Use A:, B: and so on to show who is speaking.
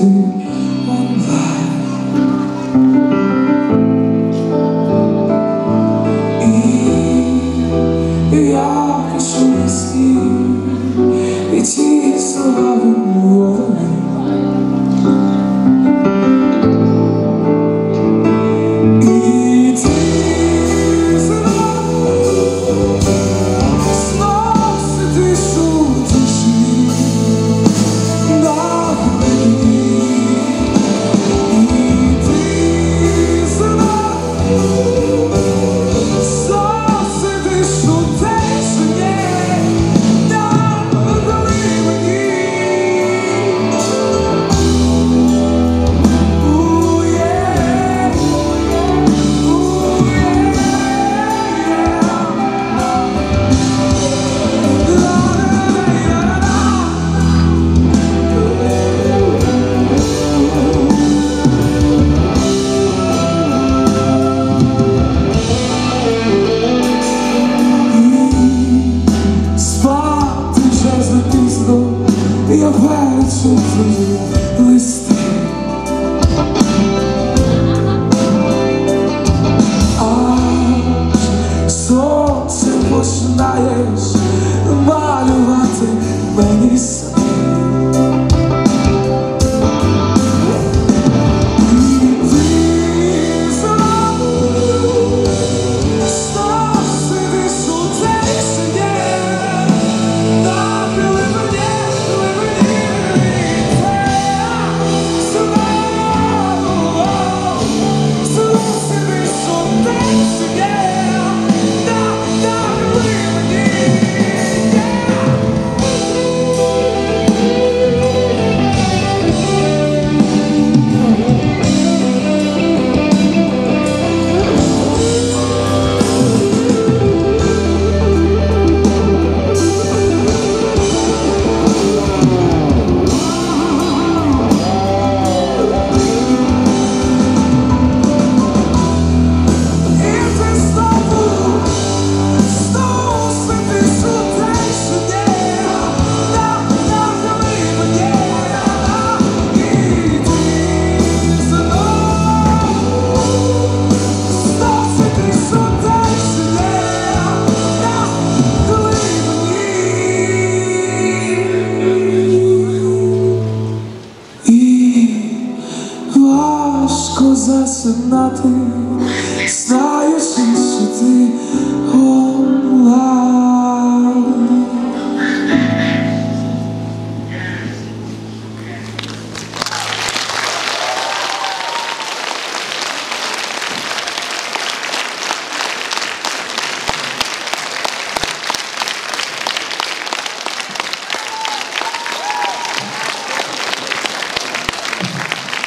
A: You. to free. us and nothing. Stop.